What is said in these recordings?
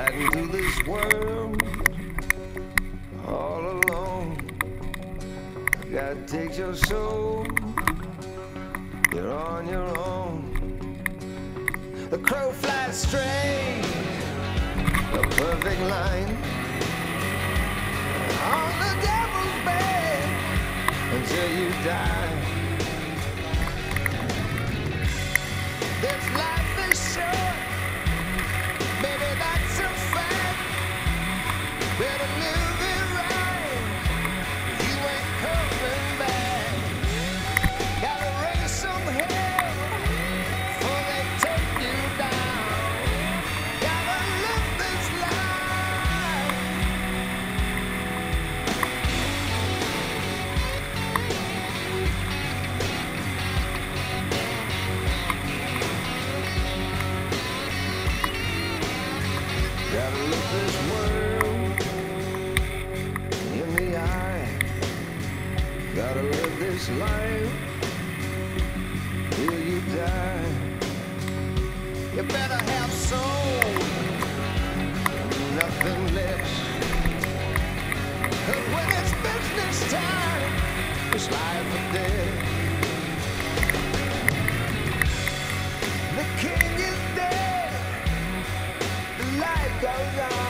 riding through this world all alone. God takes your soul, you're on your own. The crow flies straight, a perfect line on the devil's bed until you die. This life it's business time, it's life or death. go wrong.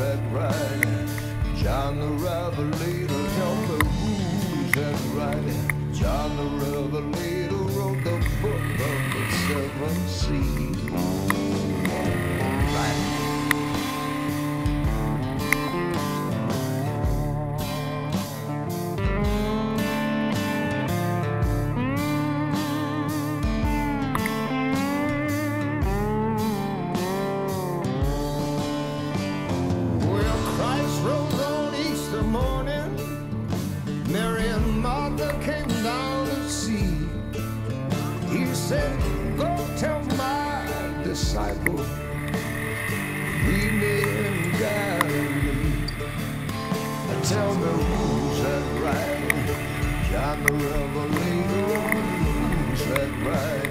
that right? John the Revelator, tell me who's that right? John the Revelator wrote the book of the seven seas. Tell me who's that right? John the Revelator, who's that right?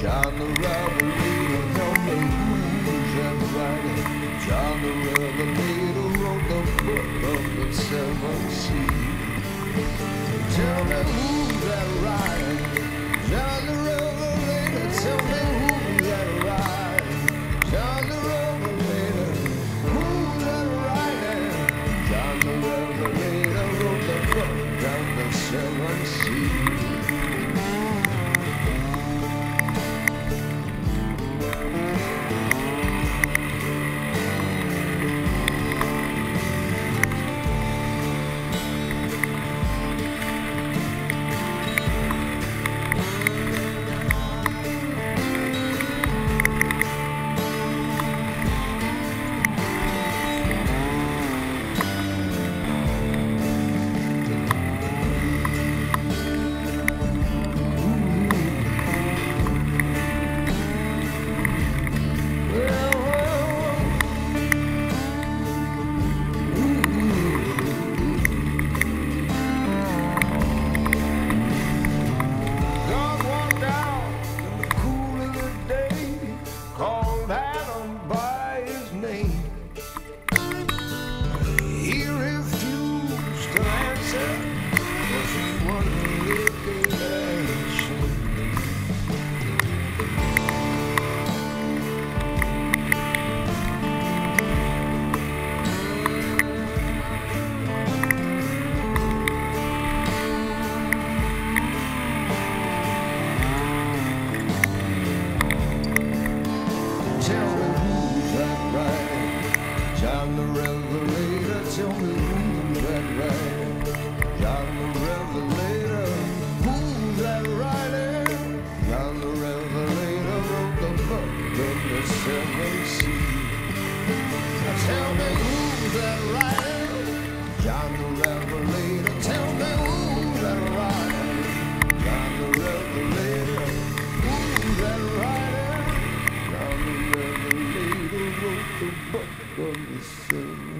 John the Revelator, tell me who's that right? John the Revelator wrote the book of the seven seas. Tell me who's that right? John the Revelator, tell me who's That's the only that the revelator, who's that writer? The revelator the book the seven seas. Tell me who's that writer? John the Revelator. Tell me who's that writer? John the Revelator. Who's that writer? John the Revelator wrote the book the seven.